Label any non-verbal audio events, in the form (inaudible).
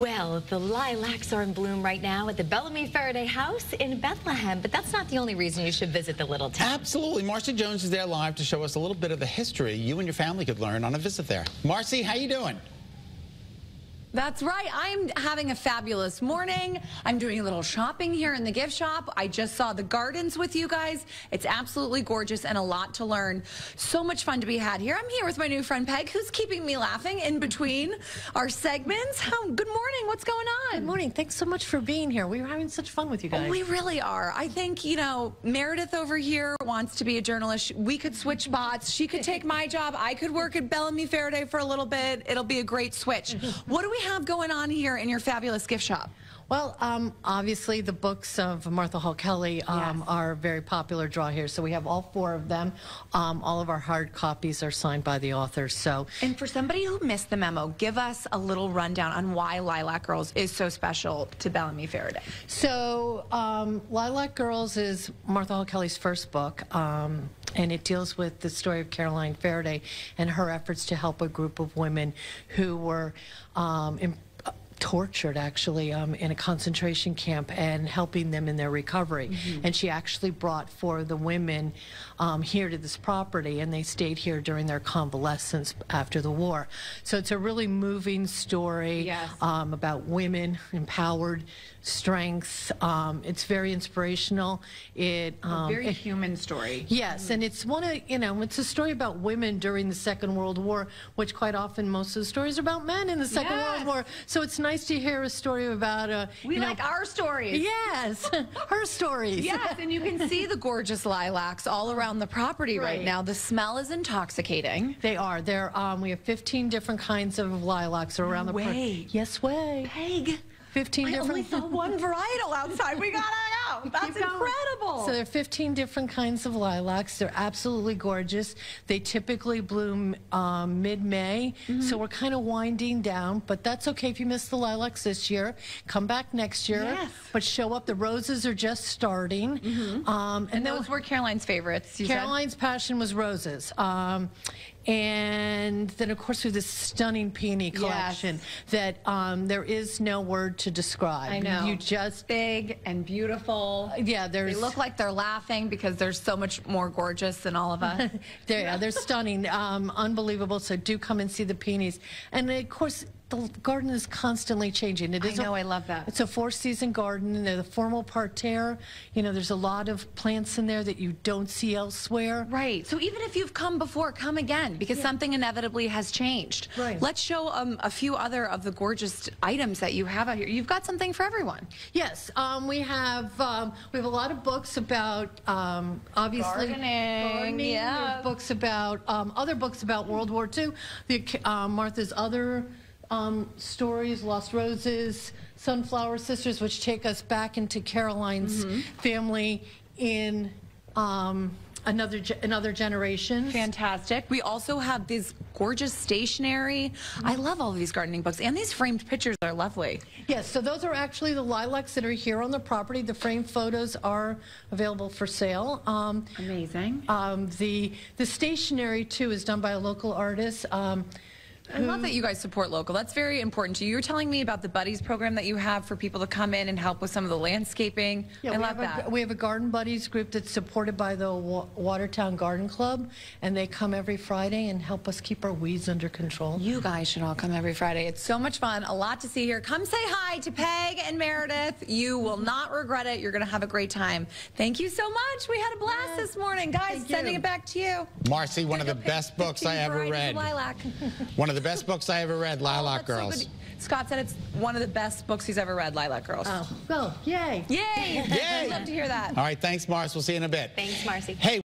Well, the lilacs are in bloom right now at the Bellamy Ferriday House in Bethlehem, but that's not the only reason you should visit the little town. Absolutely. Marcy Jones is there live to show us a little bit of the history you and your family could learn on a visit there. Marcy, how you doing? That's right. I'm having a fabulous morning. I'm doing a little shopping here in the gift shop. I just saw the gardens with you guys. It's absolutely gorgeous and a lot to learn. So much fun to be had here. I'm here with my new friend Peg, who's keeping me laughing in between our segments. How, good morning. What's going on? Good morning. Thanks so much for being here. We were having such fun with you oh, guys. Oh, we really are. I think, you know, Meredith over here wants to be a journalist. We could switch bots. She could take my job. I could work at Bellamy Ferriday for a little bit. It'll be a great switch. (laughs) what do we have going on here in your fabulous gift shop? Well, um, obviously the books of Martha Hall Kelly um, Yes. are a very popular draw here. So we have all four of them. Um, all of our hard copies are signed by the authors. So And for somebody who missed the memo, give us a little rundown on why Lilac Girls is so special to Bellamy Ferriday. So, um, Lilac Girls is Martha Hall Kelly's first book, um, and it deals with the story of Caroline Ferriday and her efforts to help a group of women who were um, in, tortured, actually, um, in a concentration camp and helping them in their recovery. And she actually brought four of the women um, here to this property, and they stayed here during their convalescence after the war. So it's a really moving story Yes. um, about women empowered strength. Um, it's very inspirational. It um, Very it- human story. Yes, and it's one of you know it's a story about women during the Second World War, which quite often most of the stories are about men in the Second Yes. World War. So it's nice to hear a story about a. We you know, like our stories. yes, (laughs) her stories. Yes, and you can see the gorgeous lilacs all around the property right, Right. now. The smell is intoxicating. They are. There. Um, we have 15 different kinds of lilacs around the park. way. Yes, way. Peg. 15 I different. only saw one (laughs) varietal outside. We gotta go. That's incredible. So there are 15 different kinds of lilacs. They're absolutely gorgeous. They typically bloom um, mid-May, Mm-hmm. so we're kind of winding down, but that's okay if you miss the lilacs this year. Come back next year, Yes. but show up. The roses are just starting. Um, and, and those were Caroline's favorites. You said? Caroline's passion was roses. Um, and then, of course, we have this stunning peony collection that um, there is no word to describe. I know. You just, big and beautiful. yeah, They look like they're laughing because they're so much more gorgeous than all of us. (laughs) They're, yeah, they're stunning, um, unbelievable. So do come and see the peonies. And of course, the garden is constantly changing. It I know, I love that. It's a four-season garden. The formal parterre. You know, there's a lot of plants in there that you don't see elsewhere. Right. So even if you've come before, come again because something inevitably has changed. Right. Let's show um, a few other of the gorgeous items that you have out here. You've got something for everyone. Yes, um, we have um, we have a lot of books about um, obviously Gardening, gardening. We yeah. have books about um, other books about World War II. The um, Martha's other um, stories, Lost Roses, Sunflower Sisters, which take us back into Caroline's Mm-hmm. family in um, another ge- another generation. Fantastic. We also have these gorgeous stationery. I love all of these gardening books, and these framed pictures are lovely. Yes, so those are actually the lilacs that are here on the property. The framed photos are available for sale. Um, Amazing. Um, the the stationery too is done by a local artist. I love that you guys support local. That's very important to you. You were telling me about the Buddies program that you have for people to come in and help with some of the landscaping. yeah, I we love have that. A, we have a Garden Buddies group that's supported by the Wa- Watertown Garden Club, and they come every Friday and help us keep our weeds under control. You guys should all come every Friday. It's so much fun. A lot to see here. Come say hi to Peg and Meredith. You will not regret it. You're going to have a great time. Thank you so much. We had a blast this morning. Guys, Thank sending you. it back to you. Marcy, one of the best books I ever read. Lilac. One of the best books I ever read, oh, Lilac That's so Girls. good. Scott said it's one of the best books he's ever read, Lilac Girls. Oh, well, yay! Yay! Yay! I'd love to hear that. All right, thanks, Marcy. We'll see you in a bit. Thanks, Marcy. Hey.